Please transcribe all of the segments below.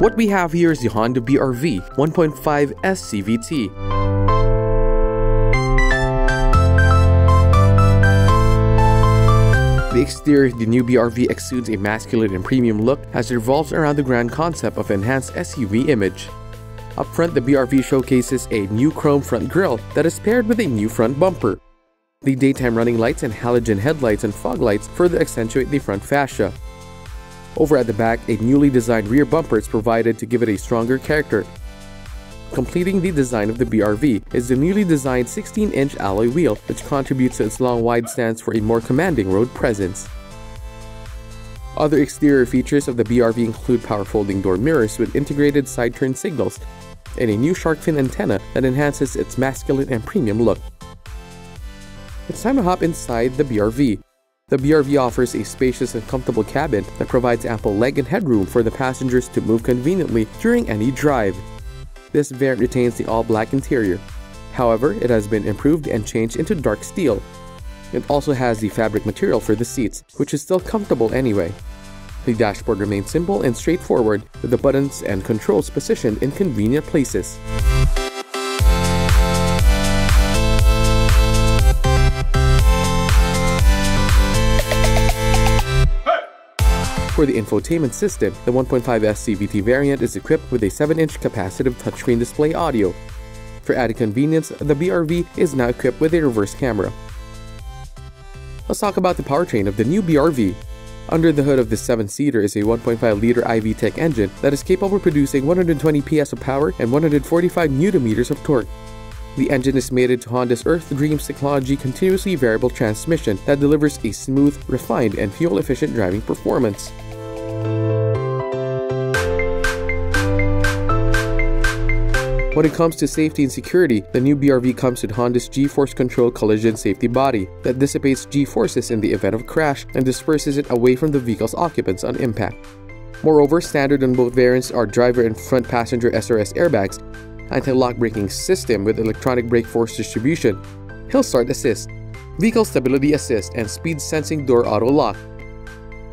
What we have here is the Honda BRV 1.5 SCVT. The exterior of the new BRV exudes a masculine and premium look as it revolves around the grand concept of enhanced SUV image. Up front, the BRV showcases a new chrome front grille that is paired with a new front bumper. The daytime running lights and halogen headlights and fog lights further accentuate the front fascia. Over at the back, a newly designed rear bumper is provided to give it a stronger character. Completing the design of the BRV is the newly designed 16-inch alloy wheel which contributes to its long wide stance for a more commanding road presence. Other exterior features of the BRV include power folding door mirrors with integrated side turn signals and a new shark fin antenna that enhances its masculine and premium look. It's time to hop inside the BRV. The BRV offers a spacious and comfortable cabin that provides ample leg and headroom for the passengers to move conveniently during any drive. This variant retains the all-black interior. However, it has been improved and changed into dark steel. It also has the fabric material for the seats, which is still comfortable anyway. The dashboard remains simple and straightforward, with the buttons and controls positioned in convenient places. For the infotainment system, the 1.5S CVT variant is equipped with a 7-inch capacitive touchscreen display audio. For added convenience, the BRV is now equipped with a reverse camera. Let's talk about the powertrain of the new BRV. Under the hood of this 7-seater is a 1.5-liter iVTEC engine that is capable of producing 120 PS of power and 145 Nm of torque. The engine is mated to Honda's Earth Dreams technology continuously variable transmission that delivers a smooth, refined, and fuel-efficient driving performance. When it comes to safety and security, the new BRV comes with Honda's G-Force Control Collision Safety Body that dissipates G-forces in the event of crash and disperses it away from the vehicle's occupants on impact. Moreover, standard on both variants are driver and front passenger SRS airbags, anti-lock braking system with electronic brake force distribution, hill start assist, vehicle stability assist, and speed sensing door auto lock,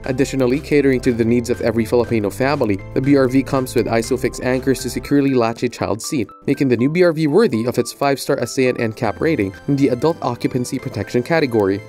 Additionally, catering to the needs of every Filipino family, the BRV comes with ISOFIX anchors to securely latch a child's seat, making the new BRV worthy of its 5-star ASEAN NCAP rating in the Adult Occupancy Protection category.